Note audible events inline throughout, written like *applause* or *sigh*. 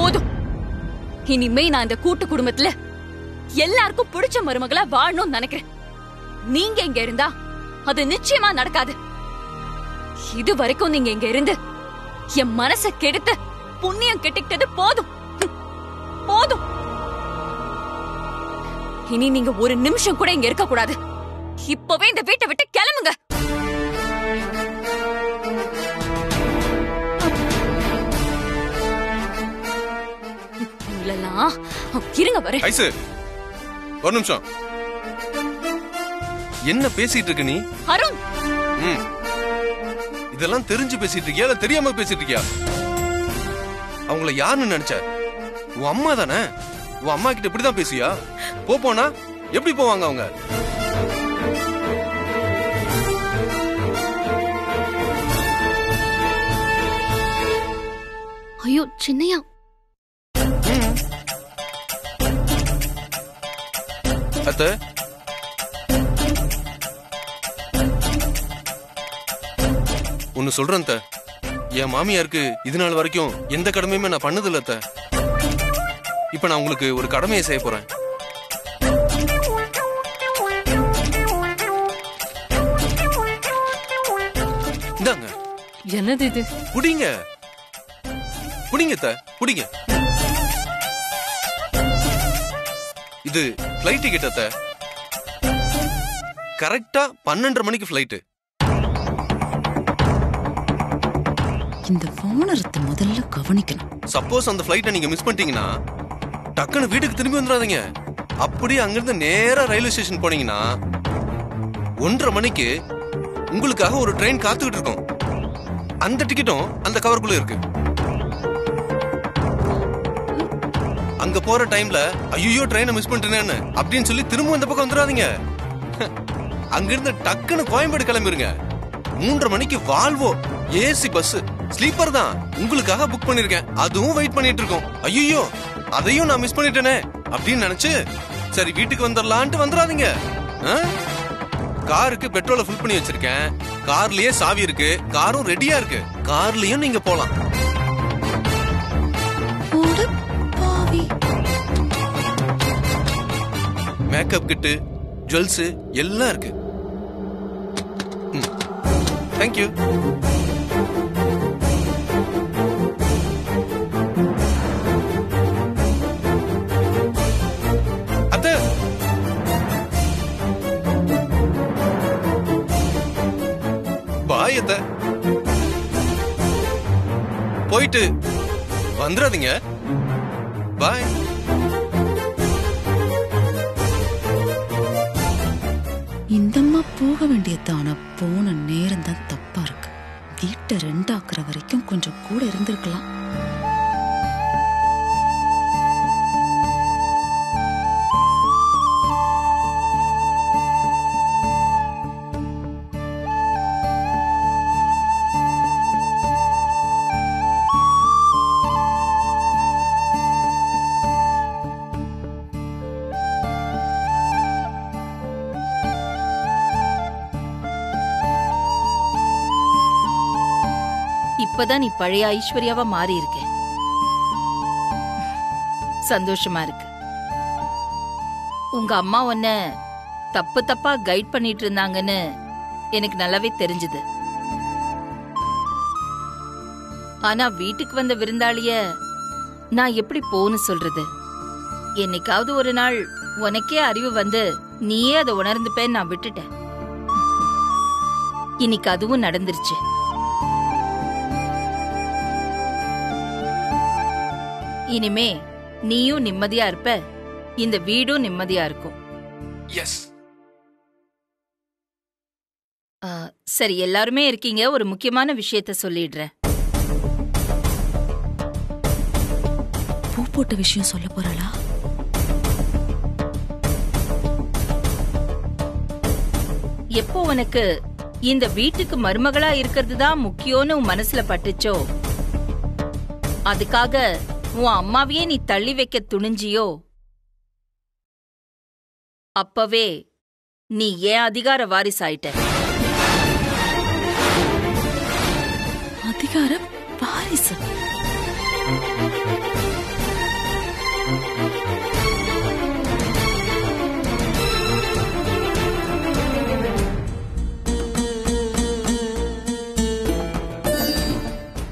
போதும். இனிமே நான் இந்த கூட்டு குடும்பத்துல எல்லாருக்கும் பிடிச்ச மருமகளா வாழணும்னு நினைக்கிறேன். நீங்க இங்க இருந்தா அது நிச்சயமா நடக்காது. இது வரைக்கும் நீங்க இங்க இருந்து என் மனச கெடுத்து புண்ணியம் கெட்டுக்கிட்டது போதும். போதும். இனி நீங்க ஒரு நிமிஷம் கூட இங்க இருக்க கூடாது இப்பவே இந்த வீட்டை விட்டு கிளம்புங்க. இருங்க வரேன். ஐசு ஒரு நிமிஷம். என்ன பேசிட்டு இருக்க நீ? அருண். இதெல்லாம் தெரிஞ்சு பேசிட்டு இருக்கியா? இல்ல தெரியாம பேசிட்டு இருக்கியா? அவங்கள யாருன்னு நினைச்ச? உன் அம்மா தானே? உன் அம்மா கிட்ட இப்படிதான் பேசுவியா? போ போனா எப்படி போவாங்க அவங்க? ஐயோ சின்னையா. அத்த ஒன்னு சொல்றேன் அத்த. என் மாமியாருக்கு இது நாள் வரைக்கும் எந்த கடமையுமே நான் பண்ணதில்ல அத்த. இப்ப நான் உங்களுக்கு ஒரு கடமையை செய்ய போறேன். இந்தாங்க. என்னது இது? புடிங்க புடிங்க அத்த. புடிங்க இது ஃப்ளைட் டிக்கெட் அத்த. கரெக்டா பன்னெண்டரை மணிக்கு ஃப்ளைட்டு இந்த ஓனரத்தை முதல்ல கவனிக்கணும். சப்போஸ் அந்த ஃப்ளைட்டை நீங்க மிஸ் பண்ணிட்டீங்கன்னா டக்குன்னு வீட்டுக்கு திரும்பி வந்துடாதீங்க. அப்படியே அங்கிருந்து நேரா ரயில்வே ஸ்டேஷன் போனீங்கன்னா ஒன்றரை மணிக்கு உங்களுக்காக ஒரு ட்ரெயின் காத்துக்கிட்டு இருக்கும். அந்த டிக்கெட்டும் அந்த கவருக்குள்ள இருக்கு. அங்க போற டைம்ல ஐயோ ட்ரெயினை மிஸ் பண்ணிட்டேன்னு அப்படின்னு சொல்லி திரும்ப இந்த பக்கம் வந்துடாதீங்க. *laughs* அங்கிருந்து டக்குன்னு கோயம்பேடு கிளம்பிருங்க. மூன்றரை மணிக்கு வால்வோ ஏசி பஸ் ஸ்லீப்பர் தான். உங்களுக்காக புக் பண்ணிருக்கேன். அதுவும் வெயிட் பண்ணிட்டு இருக்கோம். ஐயோ அதையும் நான் மிஸ் பண்ணிட்டேனே அப்படின்னு நினைச்சு சரி வீட்டுக்கு வந்துடலான்ட்டு வந்துடாதீங்க. ஆ? காருக்கு பெட்ரோலை ஃபில் பண்ணி வச்சிருக்கேன். கார்லயே சாவி இருக்கு. காரும் ரெடியா இருக்கு. கார்லயும் நீங்க போலாம். மேக்கப் கிட்டு ஜுவல்ஸ் எல்லாம் இருக்கு. தேங்க்யூ அத்தை! பாய் போயிட்டு வந்துடாதீங்க. பாய் போக வேண்டியதான போன நேரம் தான் தப்பா இருக்கு. வீட்டை ரெண்டாக்குற வரைக்கும் கொஞ்சம் கூட இருந்திருக்கலாம். இப்பதான் நீ பழைய ஐஸ்வர்யாவா மாறி இருக்க. சந்தோஷமா இருக்கு. உங்க அம்மா உன்ன தப்பு தப்பா கைட் பண்ணிட்டு இருந்தாங்கன்னு எனக்கு நல்லாவே தெரிஞ்சது. ஆனா வீட்டுக்கு வந்த விருந்தாளிய நான் எப்படி போன்னு சொல்றது? என்னைக்காவது ஒரு நாள் உனக்கே அறிவு வந்து நீயே அதை உணர்ந்துப்பேன்னு நான் விட்டுட்டேன். இன்னைக்கு அதுவும் நடந்துருச்சு. இனிமே நீயும் நிம்மதியா இருப்ப. இந்த வீடும் நிம்மதியா இருக்கும். எஸ் சரி எல்லாருமே இருக்கீங்க. ஒரு முக்கியமான விஷயத்த சொல்லிடுறேன். பூ போட்ட விஷயம் சொல்ல போறாளா? எப்போ உனக்கு இந்த வீட்டுக்கு மருமகளா இருக்கிறது தான் முக்கியம்னு உன் மனசுல பட்டுச்சோ? அதுக்காக உன் அம்மாவையே நீ தள்ளி வைக்க துணிஞ்சியோ? அப்பவே நீ ஏன் அதிகார வாரிசாயிட்ட? அதிகார வாரிசு.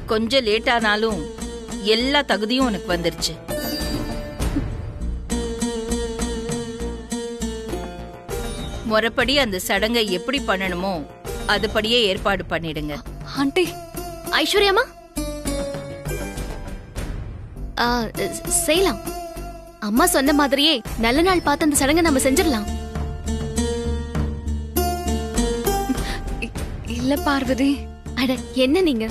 கொஞ்சம் லேட்டானாலும் எல்லா தகுதியும் உனக்கு வந்துருச்சு. முறைப்படி அந்த சடங்கை எப்படி பண்ணணுமோ அதுபடியே ஏற்பாடு பண்ணிடுங்க. ஆண்டி ஐஸ்வர்யாமா செய்யலாம். அம்மா சொன்ன மாதிரியே நல்ல நாள் பார்த்து அந்த சடங்கை நம்ம செஞ்சிடலாம். இல்ல பார்வதி. அட என்ன நீங்க?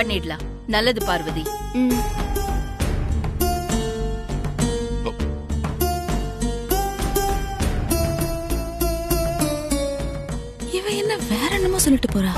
பண்ணிடலாம். நல்லது பார்வதி. இவ என்ன வேற என்னமோ சொல்லிட்டு போறா.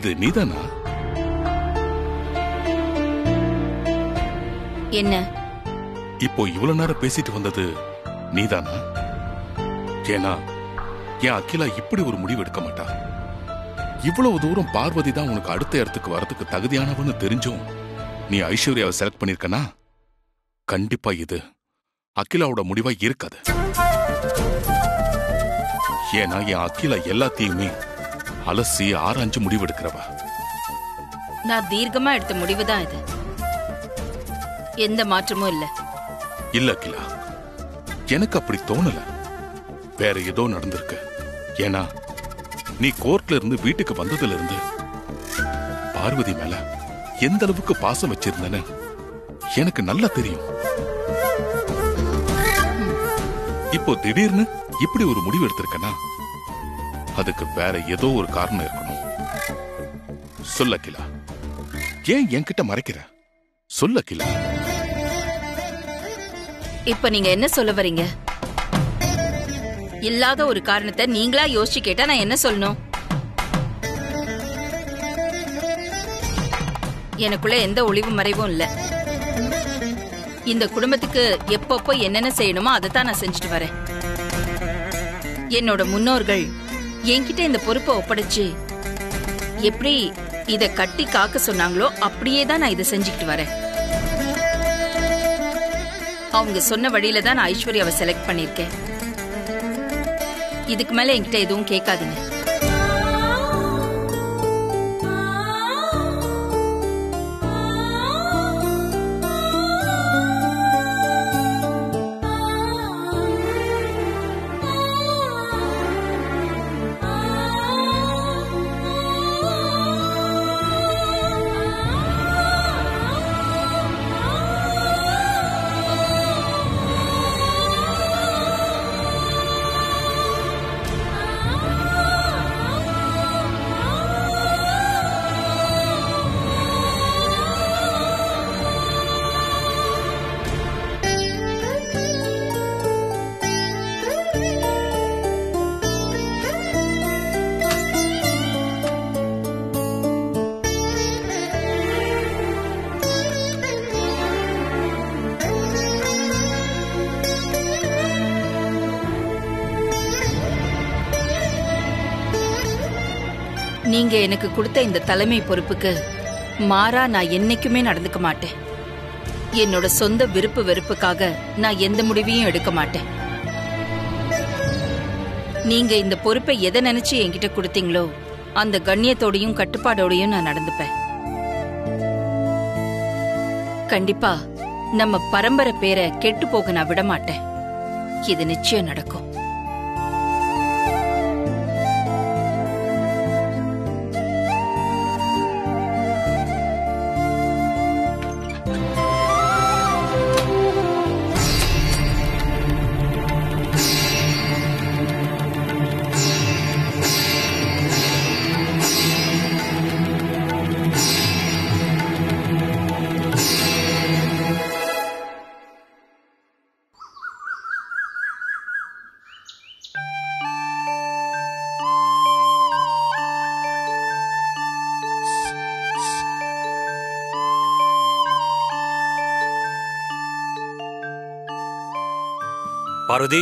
இது நீதானா? என்ன? இப்போ இவ்வளவு நேரம் பேசிட்டு வந்தது நீதானா? ஏன்னா என் அகிலா இப்படி ஒரு முடிவு எடுக்க மாட்டா. இவ்வளவு தூரம் பார்வதி தான் உனக்கு அடுத்த இடத்துக்கு வரதுக்கு தகுதியானவன்னு தெரிஞ்சும் நீ ஐஸ்வர்யாவை செலக்ட் பண்ணிருக்கனா? கண்டிப்பா இது அகிலாவோட முடிவா இருக்காது. ஏன்னா என் அகிலா எல்லாத்தையுமே அலசி ஆராய்ஞ்சு முடிவெடுக்கிறவா. நான் தீர்க்கமா எடுத்த முடிவுதான் இது. எந்த மாற்றமும் இல்ல. இல்ல அகிலா. எனக்கு அப்படி தோணல. வேற ஏதோ நடந்திருக்கு. ஏன்னா நீ கோர்ட்ல இருந்து வீட்டுக்கு வந்ததுல இருந்து பார்வதி மேல எந்த அளவுக்கு பாசம் வச்சிருந்தேன்னு எனக்கு நல்லா தெரியும். இப்போ திடீர்னு இப்படி ஒரு முடிவு எடுத்திருக்கனா அதுக்கு வேற ஏதோ ஒரு காரணம் இருக்கணும். சொல்ல கிலா ஏன் என்கிட்ட மறைக்கிற? சொல்ல கிலா இப்ப நீங்க என்ன சொல்ல வரீங்க? இல்லாத ஒரு காரணத்தை நீங்களா யோசிச்சு கேட்டா நான் என்ன சொல்லணும்? எனக்குள்ள எந்த ஒளிவு மறைவும் இல்ல. இந்த குடும்பத்துக்கு எப்பப்போ என்னென்ன செய்யணுமோ அதை தான் நான் செஞ்சுட்டு வரேன். என்னோட முன்னோர்கள் என்கிட்ட இந்த பொறுப்பை ஒப்படைச்சு. எப்படி இத கட்டி காக்க சொன்னாங்களோ அப்படியே தான் நான் இதை செஞ்சுக்கிட்டு வரேன். அவங்க சொன்ன வழியில தான் நான் ஐஸ்வர்யாவை செலக்ட் பண்ணிருக்கேன் இதுக்கு மேல என்கிட்ட எதுவும் கேட்காதீங்க. நீங்க எனக்கு கொடுத்த இந்த தலைமை பொறுப்புக்கு மாறா நான் என்னைக்குமே நடந்துக்க மாட்டேன். என்னோட சொந்த விருப்பு வெறுப்புக்காக நான் எந்த முடிவையும் எடுக்க மாட்டேன். நீங்க இந்த பொறுப்பை எதை நினைச்சு என்கிட்ட கொடுத்தீங்களோ அந்த கண்ணியத்தோடையும் கட்டுப்பாடோடையும் நான் நடந்துப்பேன். கண்டிப்பா நம்ம பரம்பரை பேரை கெட்டு போக நான் விட மாட்டேன் இது நிச்சயம் நடக்கும். பார்வதி?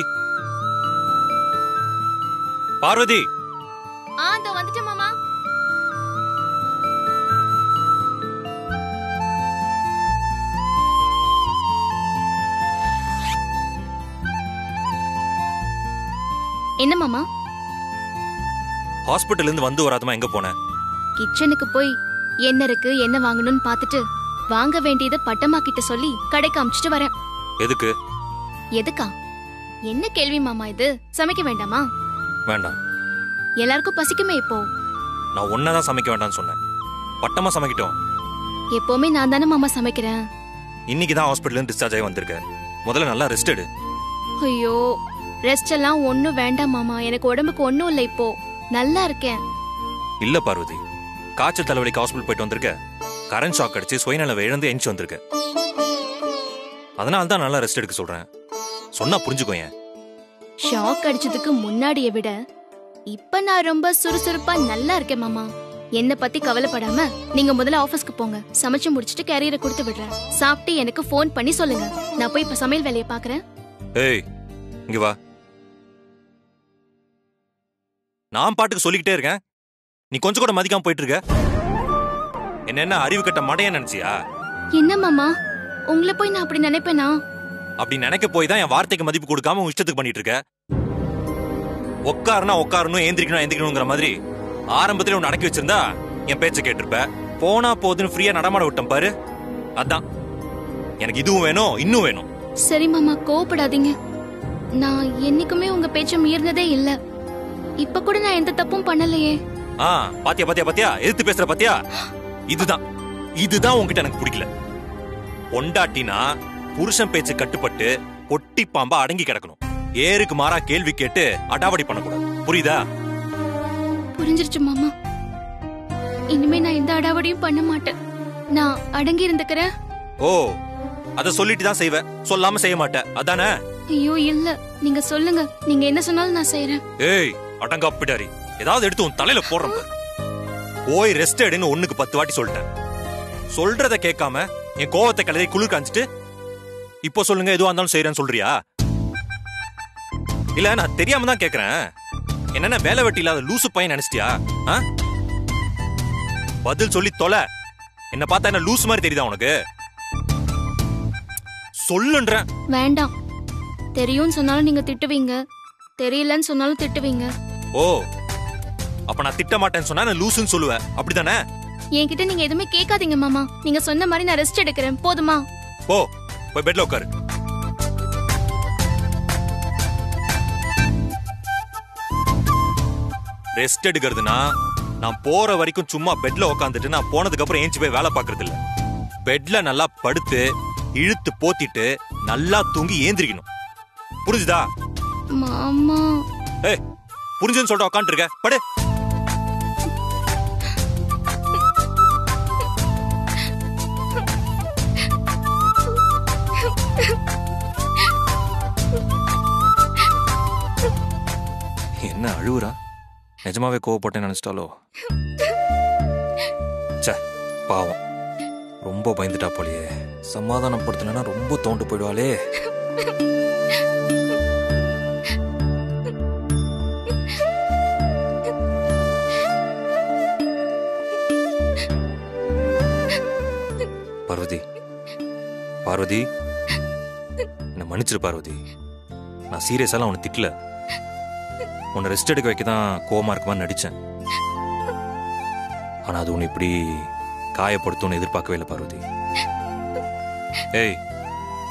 பார்வதி! ஆ இதோ வந்துட்டேன் மாமா. என்ன மாமா? ஹாஸ்பிட்டல்ல இருந்து வந்து வராதமா எங்க போன? கிச்சனுக்கு போய் என்ன இருக்கு என்ன வாங்கணும்னு பார்த்துட்டு வாங்க வேண்டியதை பட்டம்மா கிட்ட சொல்லி கடைக்கு அமிச்சிட்டு வரேன். எதுக்கு? எதுக்கா? என்ன கேள்வி மாமா இது? சமைக்க வேண்டாமா? வேண்டாம். எல்லாருக்கும் பசிக்குமே இப்போ. நான் ஒன்னதான் சமைக்க வேண்டாம்னு சொன்னேன். பட்டமா சமைக்கிட்டோம். எப்பவுமே நான் தானே மாமா சமைக்கிறேன். இன்னைக்கு தான் ஹாஸ்பிட்டல் இருந்து டிஸ்சார்ஜ் ஆகி வந்திருக்க முதல்ல நல்லா ரெஸ்ட் எடு. ஐயோ ரெஸ்ட் எல்லாம் ஒண்ணும் வேண்டாம் மாமா. எனக்கு உடம்புக்கு ஒண்ணும் இல்ல இப்போ. நல்லா இருக்கேன். இல்ல பார்வதி. காய்ச்சல் தலைவலிக்கு ஹாஸ்பிட்டல் போயிட்டு வந்திருக்க. கரண்ட் ஷாக் அடிச்சு சுயநலவை இழந்து எஞ்சி வந்திருக்க. அதனால தான் நல்லா ரெஸ்ட் எடுக்க சொல்றேன். சொன்னா புரிஞ்சுக்கோ ஏன். ஷாக் அடிச்சதுக்கு முன்னாடியை விட இப்ப நான் ரொம்ப சுறுசுறுப்பா நல்லா இருக்கேன் மாமா. என்ன பத்தி கவலைப்படாம நீங்க முதல்ல ஆபீஸ்க்கு போங்க. சமைச்சு முடிச்சிட்டு கேரியரை கொடுத்து விடுறேன். சாப்பிட்டு எனக்கு ஃபோன் பண்ணி சொல்லுங்க. நான் போய் இப்ப சமையல் வேலையை பாக்குறேன் ஏய் இங்க வா. நான் பாட்டுக்கு சொல்லிக்கிட்டே இருக்கேன். நீ கொஞ்சம் கூட மதிக்காம போயிட்டு இருக்க என்ன என்ன அறிவு கட்ட மடையா நினைச்சியா? என்ன மாமா? உங்களை போய் நான் அப்படி நினைப்பேனா? அப்படி நினைக்க போய் தான் என் வார்த்தைக்கு மதிப்பு கொடுக்காம உன் இஷ்டத்துக்கு பண்ணிட்டு இருக்க. உட்காருனா உட்காரணும் ஏந்திரிக்கணும் எந்திரிக்கணுங்கிற மாதிரி ஆரம்பத்துல உன்னை அடக்கி வச்சிருந்தா என் பேச்சை கேட்டிருப்ப. போனா போதுன்னு ஃப்ரீயா நடமாட விட்டேன் பாரு. அதான். எனக்கு இதுவும் வேணும் இன்னும் வேணும். சரி மாமா கோவப்படாதீங்க. நான் என்னைக்குமே உங்க பேச்ச மீறினதே இல்ல. இப்ப கூட நான் எந்த தப்பும் பண்ணலையே. ஆ பாத்தியா பாத்தியா பாத்தியா? எதிர்த்து பேசுற பாத்தியா? இதுதான். இதுதான் உன்கிட்ட எனக்கு பிடிக்கல. பொண்டாட்டினா புருஷன் பேச்சு கட்டுப்பட்டு பொட்டி பாம்பா அடங்கி கிடக்கணும். ஏருக்கு மாறா கேள்வி கேட்டு அடாவடி பண்ணக்கூடாது. புரியுதா? புரிஞ்சிருச்சு மாமா. இனிமே நான் எந்த அடாவடியும் பண்ண மாட்டேன். நான் அடங்கி இருந்துக்கிறேன். ஓ அத சொல்லிட்டு தான் செய்வ. சொல்லாம செய்ய மாட்ட. அதானே? ஐயோ இல்ல. நீங்க சொல்லுங்க. நீங்க என்ன சொன்னாலும் நான் செய்யறேன் ஏய் அடங்கா பிடாரி ஏதாவது எடுத்து உன் தலையில போடுறேன். போய் ரெஸ்ட் எடுன்னு ஒண்ணுக்கு பத்து வாட்டி சொல்லிட்டேன். சொல்றத கேட்காம என் கோவத்தை கலரி குளிர் காஞ்சிட்டு இப்போ சொல்லுங்க எதுவா இருந்தாலும் செய்யறேன்னு சொல்றியா? இல்ல நான் தெரியாம தான் கேக்குறேன். என்னென்ன வேலை வெட்டி இல்லாத லூசு பையன் நினைச்சிட்டியா? பதில் சொல்லி தொலை. என்ன பார்த்தா என்ன லூசு மாதிரி தெரியுதா உனக்கு? சொல்லுன்றேன். வேண்டாம். தெரியும்னு சொன்னாலும் நீங்க திட்டுவீங்க. தெரியலன்னு சொன்னாலும் திட்டுவீங்க. ஓ அப்ப நான் திட்ட மாட்டேன்னு சொன்னா நான் லூசுன்னு சொல்லுவேன். அப்படிதானே என்கிட்ட நீங்க எதுவுமே கேட்காதீங்க மாமா. நீங்க சொன்ன மாதிரி நான் ரெஸ்ட் எடுக்கிறேன். போதுமா? போ. போய் பெட்ல உட்காரு ரெஸ்ட் எடுக்கிறதுனா நான் போற வரைக்கும் சும்மா பெட்ல உட்காந்துட்டு நான் போனதுக்கு அப்புறம் ஏஞ்சி போய் வேலை பார்க்கறது இல்ல பெட்ல நல்லா படுத்து இழுத்து போத்திட்டு நல்லா தூங்கி ஏந்திரிக்கணும் புரிஞ்சுதா மாமா ஏய் புரிஞ்சுன்னு சொல்லிட்டு உட்காந்துட்டு இருக்க படு அழுவுறா? நிஜமாவே கோவப்பட்டேன்னு நினைச்சிட்டாலோ? ச்சே பாவம். ரொம்ப பயந்துட்டா போலியே. சமாதானப்படுத்தலைன்னா ரொம்ப தோண்டு போயிடுவாளே. பார்வதி பார்வதி. என்ன மன்னிச்சிரு பார்வதி. நான் சீரியஸாலாம் அவனை திட்டல. உன்னை ரெஸ்ட் எடுக்க வைக்க தான் கோவமா இருக்குமான்னு நடிச்சேன். ஆனா அது உன்னை இப்படி காயப்படுத்தும்னு எதிர்பார்க்கவே இல்லை பார்வதி. ஏய்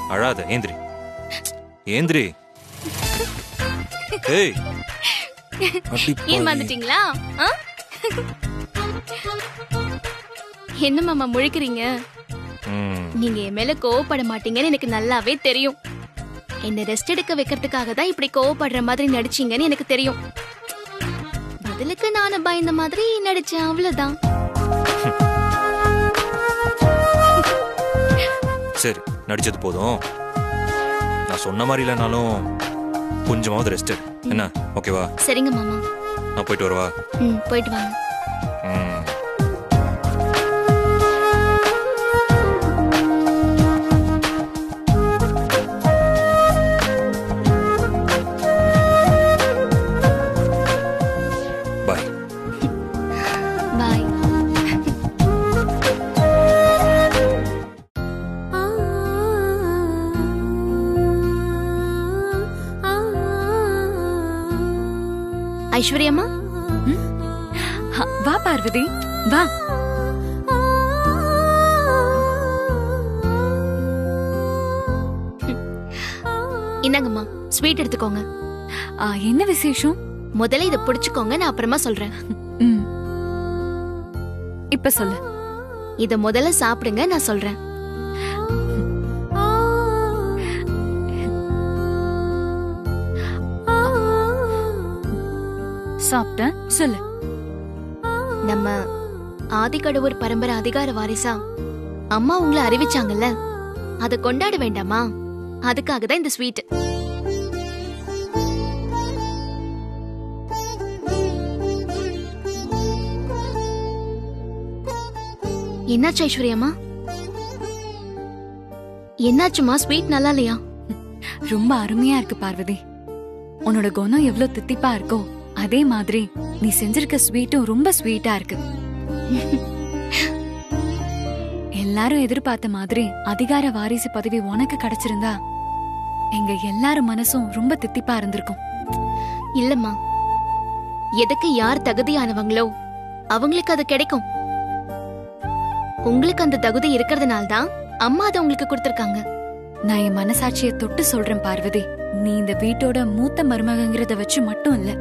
அழாத ஏந்திரி. ஏந்திரி. ஏய். ஆ? என்ன மாமா முழிக்கிறீங்க? நீங்க என் மேல கோவப்பட மாட்டீங்கன்னு எனக்கு நல்லாவே தெரியும். என்ன ரெஸ்ட் எடுக்க வைக்கிறதுக்காக தான் இப்படி கோவப்படுற மாதிரி நடிச்சீங்கன்னு எனக்கு தெரியும். பதிலுக்கு நானும் பயந்த மாதிரி நடிச்சேன் அவ்வளவுதான். சரி நடிச்சது போதும். நான் சொன்ன மாதிரி இல்லைனாலும் கொஞ்சமாவது ரெஸ்ட் என்ன? ஓகேவா? சரிங்க மாமா. நான் போயிட்டு வரவா? ம் போயிட்டு வாங்க. ஐஸ்வர்யம்மா ஹ, வா பார்வதி வா. இந்தாங்கம்மா ஸ்வீட் எடுத்துக்கோங்க. என்ன விசேஷம்? முதல்ல இதை பிடிச்சுக்கோங்க நான் அப்புறமா சொல்றேன். இப்ப சொல்லு. இத முதல்ல சாப்பிடுங்க நான் சொல்றேன். சாப்பிட்டேன் சொல்லு. நம்ம ஆதிக்கடவுர் பரம்பரை அதிகார வாரிசா அம்மா உங்களை அறிவிச்சாங்கல்ல? அதை கொண்டாட வேண்டாமா? அதுக்காக தான் இந்த ஸ்வீட் என்னாச்சு ஐஸ்வர்யம்மா என்னாச்சுமா? ஸ்வீட் நல்லா இல்லையா? ரொம்ப அருமையா இருக்கு பார்வதி. உன்னோட குணம் எவ்வளவு தித்திப்பா இருக்கோ அதே மாதிரி நீ செஞ்சிருக்க ஸ்வீட்டும் ரொம்ப ஸ்வீட்டா இருக்கு. எல்லாரும் எதிர்பார்த்த மாதிரி அதிகார வாரிசு பதவி உனக்கு கிடைச்சிருந்தா எங்க எல்லாரும் மனசும் ரொம்ப தித்திப்பா இருந்திருக்கும். இல்லம்மா. எதுக்கு யார் தகுதியானவங்களோ அவங்களுக்கு அது கிடைக்கும். உங்களுக்கு அந்த தகுதி இருக்கிறதுனால தான் அம்மா அதை உங்களுக்கு கொடுத்திருக்காங்க. நான் என் மனசாட்சியை தொட்டு சொல்றேன் பார்வதி. நீ இந்த வீட்டோட மூத்த மருமகங்கிறத வச்சு மட்டும் இல்ல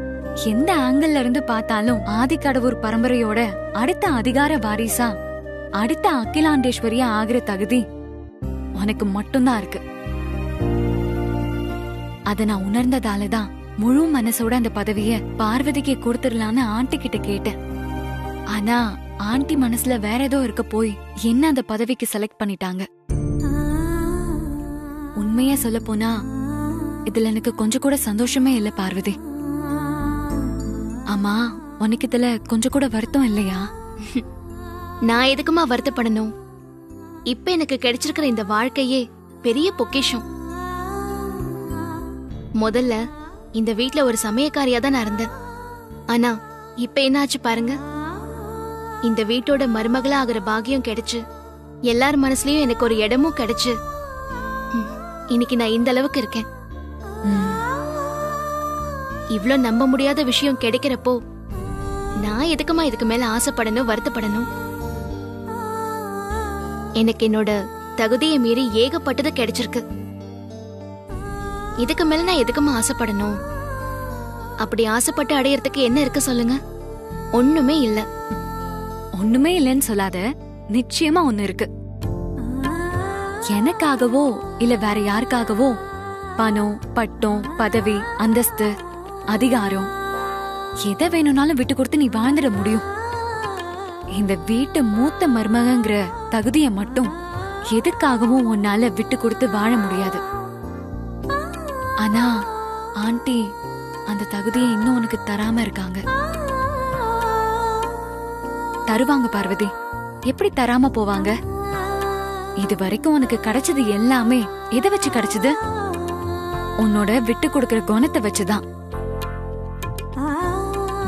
எந்த ஆங்கிள் இருந்து பார்த்தாலும் ஆதிக்கடவுர் பரம்பரையோட அடுத்த அதிகார வாரிசா அடுத்த அகிலாண்டேஸ்வரியா ஆகிற தகுதி உனக்கு மட்டும்தான் இருக்கு. அத நான் உணர்ந்ததாலதான் முழு மனசோட அந்த பதவிய பார்வதிக்கு கொடுத்துடலான்னு ஆண்டி கிட்ட கேட்டேன். ஆனா ஆண்டி மனசுல வேற ஏதோ இருக்க போய் என்ன அந்த பதவிக்கு செலக்ட் பண்ணிட்டாங்க? உண்மையா சொல்ல போனா இதுல எனக்கு கொஞ்சம் கூட சந்தோஷமே இல்ல பார்வதி. ஆமா உனக்கு இதுல கொஞ்சம் கூட வருத்தம் இல்லையா? நான் எதுக்குமா வருத்தப்படணும்? இப்ப எனக்கு கிடைச்சிருக்கிற இந்த வாழ்க்கையே பெரிய பொக்கிஷம். முதல்ல இந்த வீட்ல ஒரு சமயக்காரியா தான் நான் இருந்தேன். ஆனா இப்ப என்னாச்சு பாருங்க. இந்த வீட்டோட மருமகளா ஆகிற பாகியம் கிடைச்சு எல்லார் மனசுலயும் எனக்கு ஒரு இடமும் கிடைச்சு. இன்னைக்கு நான் இந்த அளவுக்கு இருக்கேன். இவ்ளோ நம்ப முடியாத விஷயம் கிடைக்கிறப்போ நான் எதுக்குமா இதுக்கு மேல ஆசைப்படணும் வருத்தப்படணும்? எனக்கு என்னோட தகுதியை மீறி ஏகப்பட்டது கிடைச்சிருக்கு. இதுக்கு மேல நான் எதுக்குமா ஆசைப்படணும்? அப்படி ஆசைப்பட்டு அடையறதுக்கு என்ன இருக்கு சொல்லுங்க. ஒண்ணுமே இல்ல. ஒண்ணுமே இல்லைன்னு சொல்லாத. நிச்சயமா ஒண்ணு இருக்கு. எனக்காகவோ இல்ல வேற யாருக்காகவோ பணம் பட்டம் பதவி அந்தஸ்து அதிகாரம். எதை வேணும்னாலும் விட்டு கொடுத்து நீ வாழ்ந்துட முடியும். இந்த வீட்டு மூத்த மருமகங்கிற தகுதியை மட்டும் எதுக்காகவும் உன்னால விட்டு கொடுத்து வாழ முடியாது. ஆனா ஆண்டி அந்த தகுதியை இன்னும் உனக்கு தராம இருக்காங்க. தருவாங்க பார்வதி. எப்படி தராம போவாங்க? இது வரைக்கும் உனக்கு கிடைச்சது எல்லாமே எதை வச்சு கிடைச்சது? உன்னோட விட்டு கொடுக்கிற குணத்தை வச்சுதான்.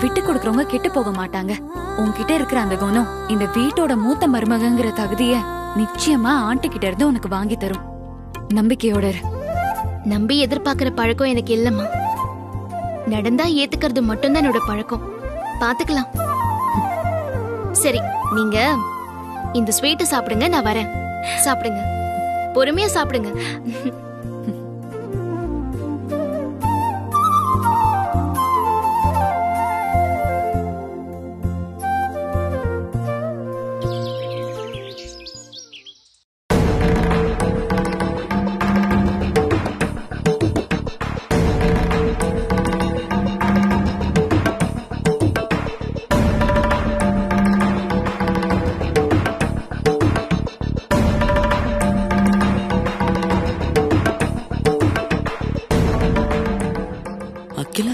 விட்டு கொடுக்கறவங்க கெட்டு போக மாட்டாங்க. உன்கிட்ட இருக்கிற அந்த குணம் இந்த வீட்டோட மூத்த மருமகங்கிற தகுதிய நிச்சயமா ஆண்டி கிட்ட இருந்து உனக்கு வாங்கி தரும். நம்பிக்கையோட நம்பி எதிர்பார்க்கிற பழக்கம் எனக்கு இல்லம்மா. நடந்தா ஏத்துக்கிறது மட்டும்தான் என்னோட பழக்கம். பாத்துக்கலாம். சரி நீங்க இந்த ஸ்வீட்டை சாப்பிடுங்க நான் வரேன். சாப்பிடுங்க. பொறுமையா சாப்பிடுங்க.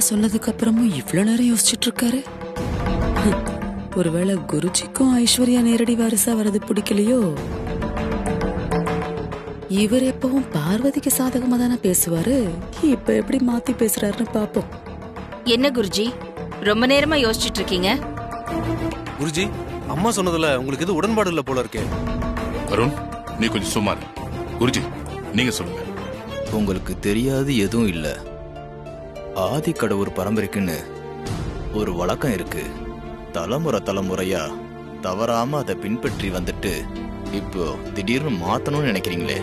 அகிலா சொன்னதுக்கு அப்புறமும் இவ்வளவு நேரம் யோசிச்சுட்டு இருக்காரு ஒருவேளை குருஜிக்கும் ஐஸ்வர்யா நேரடி வாரிசா வரது பிடிக்கலையோ? இவர் எப்பவும் பார்வதிக்கு சாதகமா தானே பேசுவாரு? இப்ப எப்படி மாத்தி பேசுறாருன்னு பாப்போம். என்ன குருஜி? ரொம்ப நேரமா யோசிச்சுட்டு இருக்கீங்க குருஜி அம்மா சொன்னதுல உங்களுக்கு எது உடன்பாடு இல்ல போல இருக்கே. அருண் நீ கொஞ்சம் சுமார் குருஜி நீங்க சொல்லுங்க. உங்களுக்கு தெரியாது எதுவும் இல்ல. ஆதி கடவுர் பரம்பரைக்குன்னு ஒரு வழக்கம் இருக்கு. தலைமுறை தலைமுறையா தவறாம அதை பின்பற்றி வந்துட்டு இப்போ திடீர்னு மாத்தணும்னு நினைக்கிறீங்களே?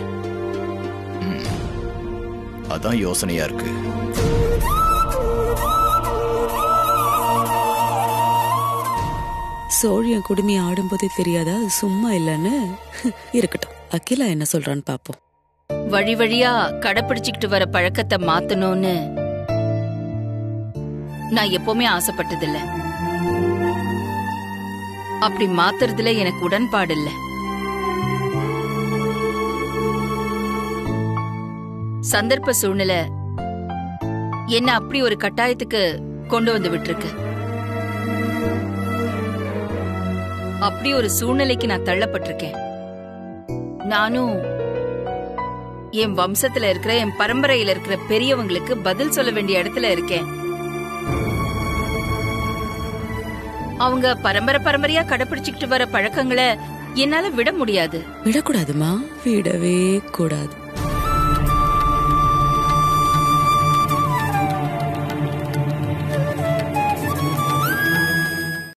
அதான் யோசனையா இருக்கு. சோழியன் குடுமி ஆடும்போதே தெரியாதா? சும்மா இல்லைன்னு. இருக்கட்டும். அகிலா என்ன சொல்றான்னு பாப்போம். வழி வழியா கடைப்பிடிச்சுக்கிட்டு வர பழக்கத்தை மாத்தணும்னு நான் எப்பவுமே ஆசைப்பட்டதில்ல. அப்படி மாத்துறதுல எனக்கு உடன்பாடு இல்ல. சந்தர்ப்ப சூழ்நிலை என்ன அப்படி ஒரு கட்டாயத்துக்கு கொண்டு வந்து விட்டுருக்கு. அப்படி ஒரு சூழ்நிலைக்கு நான் தள்ளப்பட்டிருக்கேன். நானும் என் வம்சத்துல இருக்கிற என் பரம்பரையில இருக்கிற பெரியவங்களுக்கு பதில் சொல்ல வேண்டிய இடத்துல இருக்கேன். அவங்க பரம்பரை பரம்பரையா கடைபிடிச்சுக்கிட்டு வர பழக்கங்களை என்னால விட முடியாது. விடக்கூடாதுமா? விடவே கூடாது.